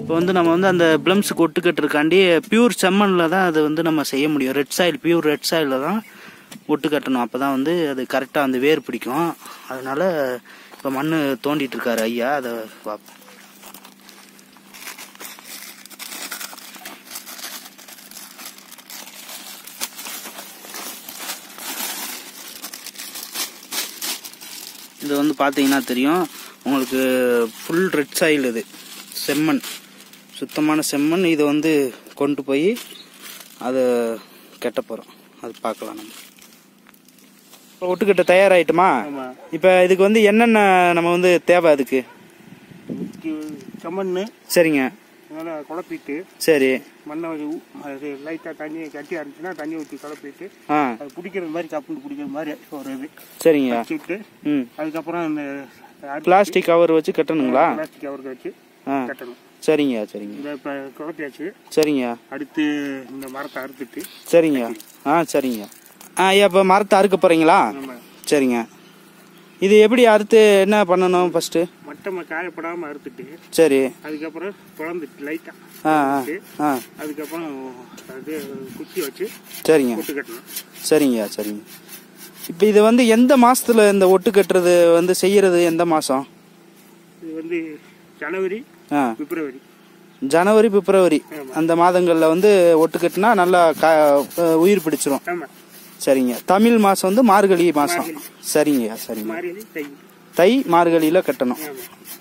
இப்போ வந்து நம்ம வந்து அந்த ப்ளம்ஸுக்கு ஒட்டு கட்டுறக்காண்டி பியூர் செம்மண்ணில் தான் அது வந்து நம்ம செய்ய முடியும். ரெட் சாயில் பியூர் ரெட் சாயிலில் தான் ஒட்டு கட்டணும் அப்போ தான் வந்து அது கரெக்டாக அந்த வேர் பிடிக்கும். அதனால் இப்போ மண் தோண்டிகிட்டு இருக்காரு ஐயா. அதை பார்ப்போம் இது வந்து பார்த்தீங்கன்னா தெரியும். உங்களுக்கு ஃபுல் ரெட் சாயில் இது. செம்மண். சுத்தமான செம்மண். இதை வந்து கொண்டு போய் அதை கட்ட போகிறோம் அது பார்க்கலாம் நம்ம. ஒட்டுக்கட்ட தயாராகிட்டுமா இப்போ இதுக்கு வந்து என்னென்ன நம்ம வந்து தேவை அதுக்கு? செம்மண்ணு. சரிங்க. நல்லா குழப்பிட்டு சரி. மண்ணை அது லைட்டாக தண்ணி கட்டி இருந்துச்சுன்னா தண்ணி ஊற்றி குழப்பிட்டு அது பிடிக்கிறது மாதிரி கப்புண்டு பிடிக்கிற மாதிரி ஒரு சரிங்க. வச்சுட்டு அதுக்கப்புறம் இந்த பிளாஸ்டிக் கவர் வச்சு கட்டணுங்களா? பிளாஸ்டிக் கவருக்கு வச்சு கட்டணும். சரிங்க சரிங்க. இப்போ குழப்பியாச்சு. சரிங்க. அடுத்து இந்த மரத்தை அறுத்துட்டு சரிங்க. ஆ சரிங்க. ஆ இப்போ மரத்தை அறுக்க போகிறீங்களா சரிங்க. இது எப்படி அறுத்து என்ன பண்ணணும் ஃபஸ்ட்டு மட்டை காயப்படாமல் அறுத்துட்டு சரி. அதுக்கப்புறம் குழந்துட்டு ஆ அதுக்கப்புறம் அது குச்சி வச்சு சரிங்க. போட்டு கட்டணும். சரிங்க சரிங்க. இப்போ இது வந்து எந்த மாசத்துல இந்த ஒட்டு கட்டுறது வந்து செய்யறது எந்த மாசம்? இது வந்து ஜனவரி பிப்ரவரி. ஜனவரி பிப்ரவரி. அந்த மாதங்கள்ல வந்து ஒட்டு கட்டினா நல்லா உயிர் பிடிச்சிரும். சரிங்க. தமிழ் மாசம் வந்து மார்கழி மாசம். சரிங்க சரிங்க. தை மார்கழியில கட்டணும்.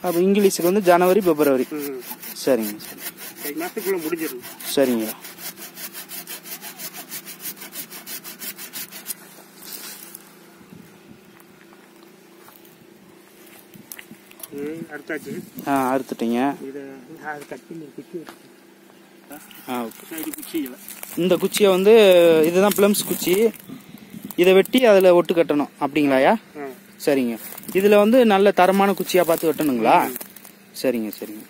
அப்போ இங்கிலீஷுக்கு வந்து ஜனவரி பிப்ரவரி. சரிங்க. மாதத்துக்குள்ளே சரிங்க. ஆ அறுத்துட்டீங்க. இந்த குச்சியை வந்து இதுதான் பிளம்ஸ் குச்சி. இதை வெட்டி அதில் ஒட்டு கட்டணும். அப்படிங்களாயா? ஆ சரிங்க. இதில் வந்து நல்ல தரமான குச்சியாக பார்த்து வெட்டணுங்களா? சரிங்க சரிங்க.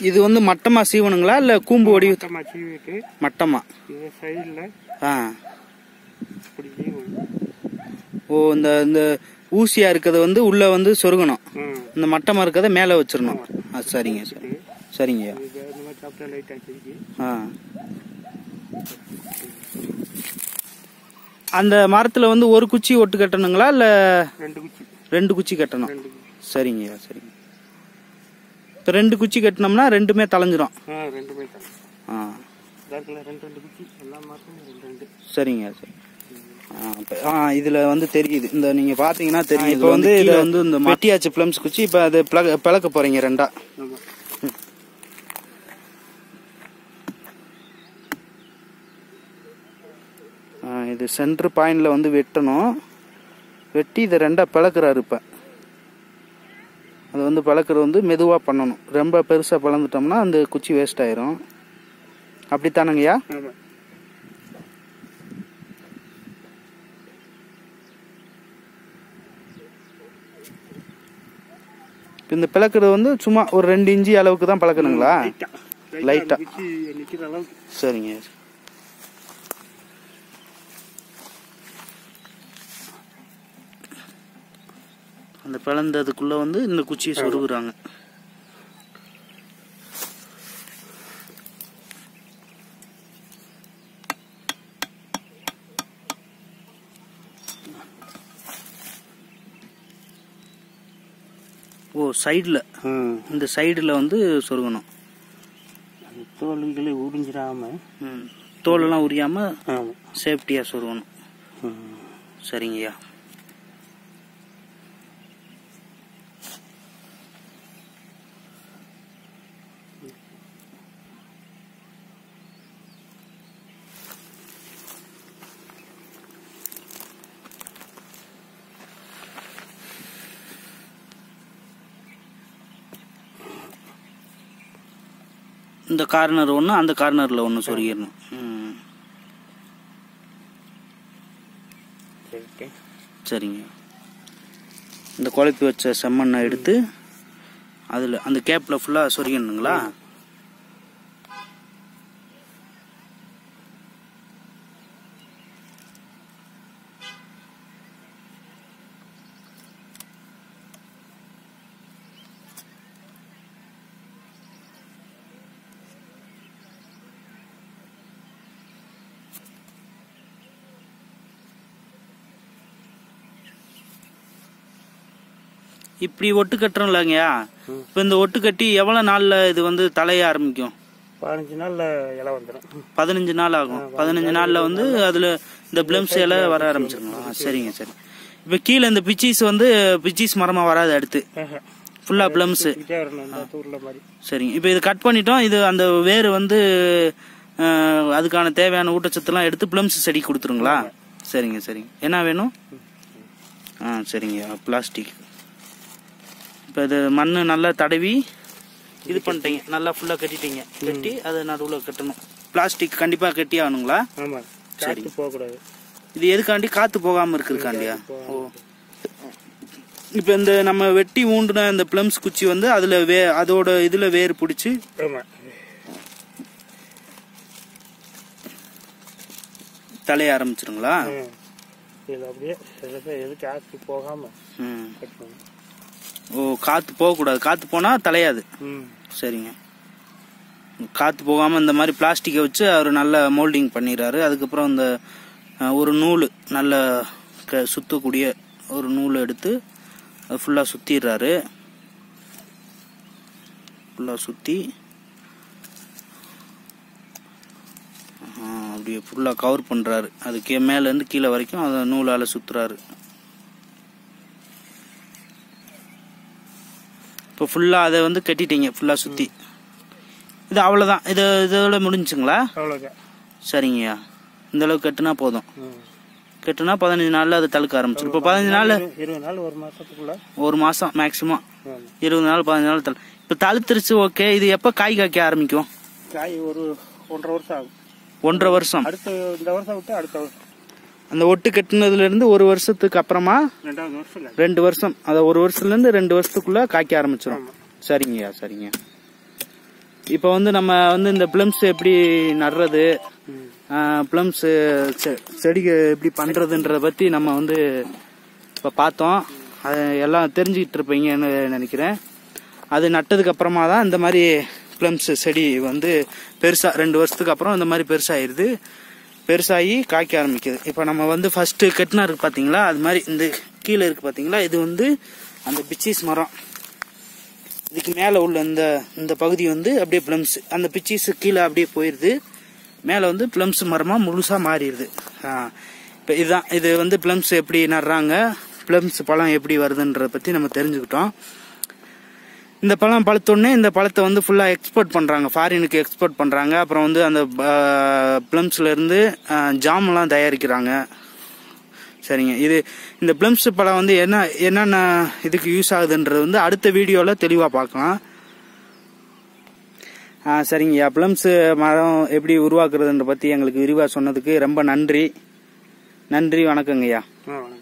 இது வந்து மட்டமா சீவனுங்களா இல்லை கூம்பு வடி சீவிட்டு மட்டமா? சைடில் ஆ. ஓ இந்த இந்த ஊசியா இருக்கிறது வந்து உள்ள வந்து சொருகணும். இந்த மட்டமா இருக்கிறத மேலே வச்சிடணும். ஆ சரிங்க சரி. சரிங்க. ஆ அந்த மரத்துல வந்து ஒரு குச்சி ஒட்டு கட்டணுங்களா இல்ல ரெண்டு குச்சி. ரெண்டு குச்சி கட்டணும்? குச்சி. சரிங்க சரிங்க. இப்போ ரெண்டு குச்சி கட்டினோம்னா ரெண்டுமே தலைஞ்சிரும் ஆ சரிங்க சரி. இதுல வந்து தெரியுது. இந்த நீங்க பாத்தீங்கன்னா தெரியும் இப்போ வந்து இது வந்து இந்த வெட்டியாச்சு பிளம்ஸ் குச்சி இப்போ அது பிளக்க போறீங்க ரெண்டா. இது சென்டர் பாயிண்ட்ல வந்து வெட்டணும். வெட்டி இதை ரெண்டா பிளக்குறாரு இப்ப. அது வந்து பிளக்குறது வந்து மெதுவா பண்ணணும். ரொம்ப பெருசா பிளந்துட்டோம்னா அந்த குச்சி வேஸ்ட் ஆயிரும். அப்படித்தானங்கய்யா? இந்த பிளக்குறது வந்து சும்மா ஒரு ரெண்டு இன்ச்சி அளவுக்கு தான் பழக்கணுங்களா? லைட்டா. சரிங்க. அந்த பிளந்ததுக்குள்ள வந்து இந்த குச்சியை சொருகுறாங்க. ஓ சைடில் இந்த சைடில் வந்து சொருகணும். அந்த தோல்களை உறிஞ்சிடாம ம். தோலெல்லாம் உரியாமல் சேஃப்டியாக சொருகணும். ம். சரிங்கய்யா. இந்த கார்னர் ஒன்று அந்த கார்னரில் ஒன்று சொருகிடணும். சரிங்க. இந்த குழப்பி வச்ச செம்மண்ணை எடுத்து அதில் அந்த கேப்பில் ஃபுல்லாக சொருகிடணுங்களா? இப்படி ஒட்டு கட்டுறோம் இல்லைங்கய்யா. இப்போ இந்த ஒட்டு கட்டி எவ்வளோ நாளில் இது வந்து தலைய ஆரம்பிக்கும்? பதினஞ்சு நாள்ல இலை வந்துடும் பதினஞ்சு நாள் ஆகும். பதினஞ்சு நாளில் வந்து அதில் இந்த பிளம்ஸ் எல்லாம் வர ஆரம்பிச்சிருங்களா சரிங்க சரி இப்போ கீழே இந்த பிச்சீஸ் வந்து பிச்சீஸ் மரமாக வராது அடுத்து. ஃபுல்லாக பிளம்ஸு சரிங்க. இப்போ இது கட் பண்ணிட்டோம். இது அந்த வேர் வந்து அதுக்கான தேவையான ஊட்டச்சத்துலாம் எடுத்து பிளம்ஸ் செடி கொடுத்துருங்களா? சரிங்க சரிங்க. என்ன வேணும்? ஆ சரிங்க. பிளாஸ்டிக். இப்போ இது மண் நல்லா தடவி இது பண்ணிட்டீங்க. நல்லா ஃபுல்லாக கட்டிட்டீங்க. கட்டி அதை நடுவில் கட்டணும். பிளாஸ்டிக் கண்டிப்பாக கட்டி ஆகணுங்களா? காற்று போகக்கூடாது. இது எதுக்காண்டி? காற்று போகாமல் இருக்கிறதுக்காண்டியா ஓ. இப்போ இந்த நம்ம வெட்டி ஊண்டுன இந்த பிளம்ஸ் குச்சி வந்து அதில் வே அதோட இதில் வேர் பிடிச்சி தலைய ஆரம்பிச்சிருங்களா. இது அப்படியே எதுக்கு எது காற்று போகாம ம் கட் பண்ணணும் ஓ காற்று போகக்கூடாது. காற்று போனால் தலையாது. ம். சரிங்க. காற்று போகாமல் இந்த மாதிரி பிளாஸ்டிக்கை வச்சு அவர் நல்ல மோல்டிங் பண்ணிடுறாரு அதுக்கப்புறம் இந்த ஒரு நூல் நல்ல க சுற்றக்கூடிய ஒரு நூல் எடுத்து அது ஃபுல்லாக சுற்றிடுறாரு ஃபுல்லாக சுற்றி அப்படியே ஃபுல்லாக கவர் பண்ணுறாரு அதுக்கு மேலேருந்து கீழே வரைக்கும் அதை நூலால் சுற்றுறாரு இப்போ ஃபுல்லாக அதை வந்து கட்டிட்டீங்க ஃபுல்லாக சுற்றி இது அவ்வளோதான் இது இதோட முடிஞ்சுங்களா? சரிங்கய்யா இந்த அளவுக்கு கட்டுனா போதும். கட்டுனா பதினஞ்சு நாளில் அது தழுக்க ஆரம்பிச்சிடும் இப்போ பதினஞ்சு நாள் இரு- இருபது நாள் ஒரு மாசத்துக்குள்ள. ஒரு மாதம் மேக்ஸிமம். இருபது நாள் பதினஞ்சு நாள் தழு இப்போ தழுத்துருச்சு ஓகே இது எப்போ காய் காய்க்க ஆரம்பிக்கும்? காய் ஒரு ஒன்றரை வருஷம் ஆகும். ஒன்றரை வருஷம். அடுத்த இந்த வருஷம் விட்டு அடுத்த வருஷம். அந்த ஒட்டு கட்டினதுலேருந்து ஒரு வருஷத்துக்கு அப்புறமா. ரெண்டு வருஷம். அதை ஒரு வருஷத்துலேருந்து ரெண்டு வருஷத்துக்குள்ள காய்க்க ஆரம்பிச்சிடும். சரிங்கய்யா சரிங்க இப்போ வந்து நம்ம வந்து இந்த பிளம்ஸ் எப்படி நடுறது. பிளம்ஸ் செடிக்கு எப்படி பண்றதுன்றத பத்தி நம்ம வந்து இப்போ பார்த்தோம். அது எல்லாம் தெரிஞ்சுக்கிட்டு இருப்பீங்கன்னு நினைக்கிறேன். அது நட்டதுக்கு அப்புறமா தான் இந்த மாதிரி பிளம்ஸ் செடி வந்து பெருசா ரெண்டு வருஷத்துக்கு அப்புறம் இந்த மாதிரி பெருசாயிருது. பெருசாகி காய்க்க ஆரம்பிக்குது. இப்போ நம்ம வந்து ஃபர்ஸ்ட் கெட்டினா இருக்கு பார்த்தீங்களா அது மாதிரி இந்த கீழே இருக்கு பார்த்தீங்களா இது வந்து அந்த பிச்சீஸ் மரம். இதுக்கு மேலே உள்ள இந்த இந்த பகுதி வந்து அப்படியே பிளம்ஸ் அந்த பிச்சீஸ் கீழே அப்படியே போயிடுது. மேலே வந்து பிளம்ஸ் மரமாக முழுசாக மாறிடுது. இப்போ இதுதான். இது வந்து பிளம்ஸ் எப்படி நடுறாங்க? பிளம்ஸ் பழம் எப்படி வருதுன்றதை பற்றி நம்ம தெரிஞ்சுக்கிட்டோம். இந்த பழம் பழுத்தோடனே இந்த பழத்தை வந்து ஃபுல்லாக எக்ஸ்போர்ட் பண்ணுறாங்க ஃபாரினுக்கு எக்ஸ்போர்ட் பண்ணுறாங்க அப்புறம் வந்து அந்த ப்ளம்ஸ்லேருந்து ஜாம்லாம் தயாரிக்கிறாங்க. சரிங்க. இது இந்த ப்ளம்ஸ் பழம் வந்து என்ன என்னென்ன இதுக்கு யூஸ் ஆகுதுன்றது வந்து அடுத்த வீடியோவில் தெளிவாக பார்க்கலாம். ஆ சரிங்கய்யா. பிளம்ஸ் மரம் எப்படி உருவாக்குறதுன்ற பற்றி எங்களுக்கு விரிவாக சொன்னதுக்கு ரொம்ப நன்றி. நன்றி வணக்கங்கய்யா. வணக்கம்.